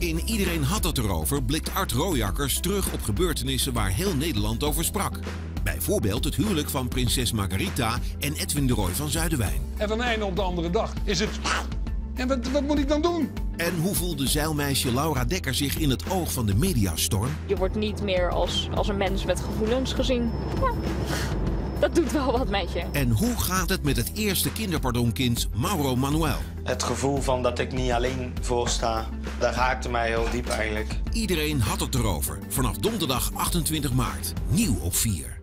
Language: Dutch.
In Iedereen had het erover blikt Art Rooijakkers terug op gebeurtenissen waar heel Nederland over sprak. Bijvoorbeeld het huwelijk van prinses Margarita en Edwin de Roy van Zuiderwijn. En van de ene op de andere dag is het... En wat, wat moet ik dan doen? En hoe voelde zeilmeisje Laura Dekker zich in het oog van de mediastorm? Je wordt niet meer als, als een mens met gevoelens gezien. Ja, dat doet wel wat met je. En hoe gaat het met het eerste kinderpardonkind Mauro Manuel? Het gevoel van dat ik niet alleen voor sta, dat raakte mij heel diep eigenlijk. Iedereen had het erover. Vanaf donderdag 28 maart. Nieuw op 4.